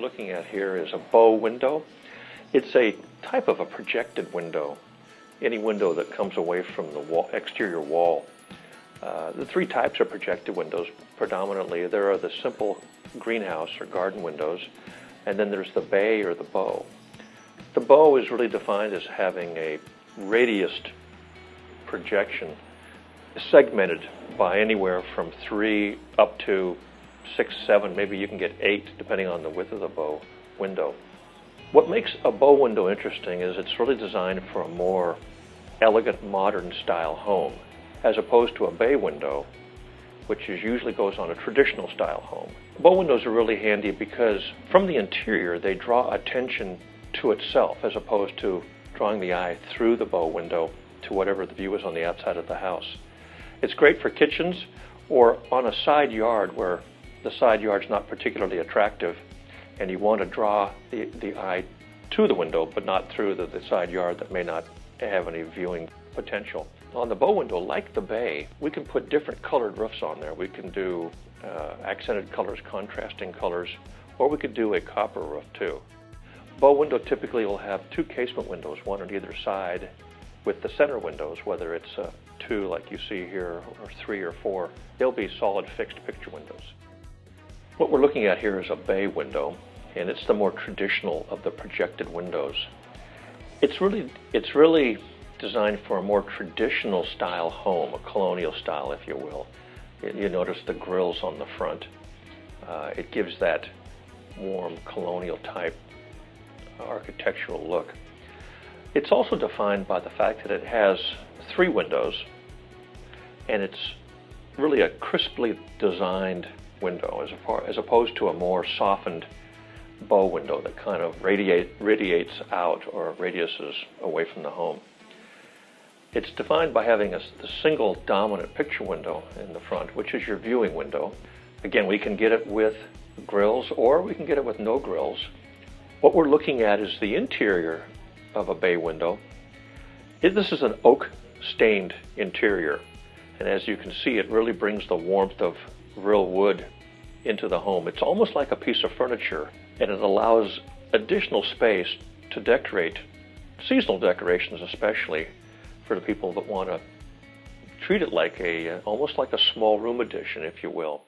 looking at here is a bow window. It's a type of a projected window, any window that comes away from the wall, exterior wall. Uh, the three types of projected windows predominantly, there are the simple greenhouse or garden windows, and then there's the bay or the bow. The bow is really defined as having a radiused projection segmented by anywhere from three up to six, seven, maybe you can get eight, depending on the width of the bow window. What makes a bow window interesting is it's really designed for a more elegant, modern style home, as opposed to a bay window, which usually goes on a traditional style home. Bow windows are really handy because from the interior they draw attention to itself as opposed to drawing the eye through the bow window to whatever the view is on the outside of the house. It's great for kitchens or on a side yard where the side yard's not particularly attractive and you want to draw the, the eye to the window but not through the, the side yard that may not have any viewing potential. On the bow window, like the bay, we can put different colored roofs on there. We can do uh, accented colors, contrasting colors, or we could do a copper roof too. Bow window typically will have two casement windows, one on either side, with the center windows, whether it's uh, two like you see here, or three or four, they'll be solid fixed picture windows. What we're looking at here is a bay window, and it's the more traditional of the projected windows. It's really, it's really designed for a more traditional style home, a colonial style, if you will. You notice the grills on the front. Uh, it gives that warm colonial type architectural look. It's also defined by the fact that it has three windows and it's really a crisply designed window as, far, as opposed to a more softened bow window that kind of radiate, radiates out or radiuses away from the home. It's defined by having a, single dominant picture window in the front, which is your viewing window. Again, we can get it with grills or we can get it with no grills. What we're looking at is the interior of a bay window. This is an oak stained interior. And as you can see, it really brings the warmth of real wood into the home. It's almost like a piece of furniture, and it allows additional space to decorate, seasonal decorations especially, for the people that want to treat it like a, uh, almost like a small room addition, if you will.